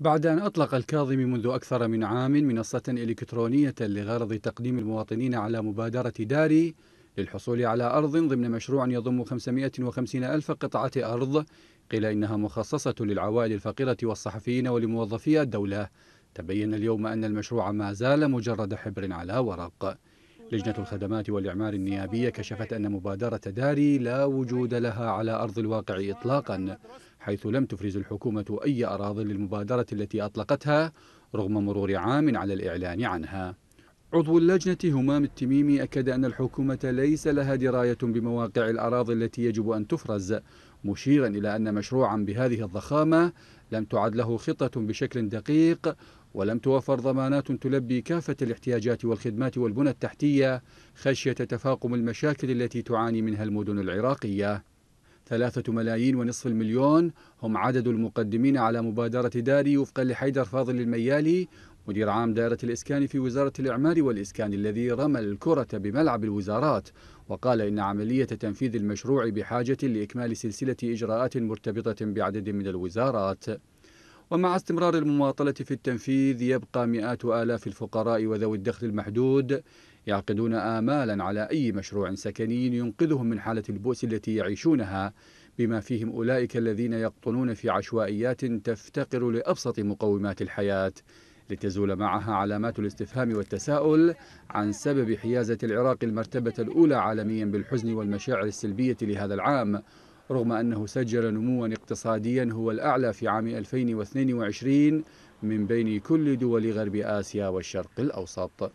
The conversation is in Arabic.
بعد أن أطلق الكاظمي منذ أكثر من عام منصة إلكترونية لغرض تقديم المواطنين على مبادرة داري للحصول على أرض ضمن مشروع يضم 550 ألف قطعة أرض قيل إنها مخصصة للعوائل الفقيرة والصحفيين ولموظفي الدولة. تبين اليوم أن المشروع ما زال مجرد حبر على ورق. لجنة الخدمات والإعمار النيابية كشفت أن مبادرة داري لا وجود لها على أرض الواقع إطلاقا. حيث لم تفرز الحكومة أي أراض للمبادرة التي أطلقتها رغم مرور عام على الإعلان عنها. عضو اللجنة همام التميمي أكد أن الحكومة ليس لها دراية بمواقع الأراضي التي يجب أن تفرز مشيرا إلى أن مشروعا بهذه الضخامة لم تعد له خطة بشكل دقيق ولم توفر ضمانات تلبي كافة الاحتياجات والخدمات والبنى التحتية خشية تفاقم المشاكل التي تعاني منها المدن العراقية. ثلاثة ملايين ونصف المليون هم عدد المقدمين على مبادرة داري وفقا لحيدر فاضل الميالي مدير عام دائرة الإسكان في وزارة الإعمار والإسكان الذي رمى الكرة بملعب الوزارات. وقال إن عملية تنفيذ المشروع بحاجة لإكمال سلسلة إجراءات مرتبطة بعدد من الوزارات. ومع استمرار المماطلة في التنفيذ يبقى مئات آلاف الفقراء وذوي الدخل المحدود يعقدون آمالا على أي مشروع سكني ينقذهم من حالة البؤس التي يعيشونها بما فيهم أولئك الذين يقطنون في عشوائيات تفتقر لأبسط مقومات الحياة. لتزول معها علامات الاستفهام والتساؤل عن سبب حيازة العراق المرتبة الأولى عالميا بالحزن والمشاعر السلبية لهذا العام. رغم أنه سجل نموا اقتصاديا هو الأعلى في عام 2022 من بين كل دول غرب آسيا والشرق الأوسط.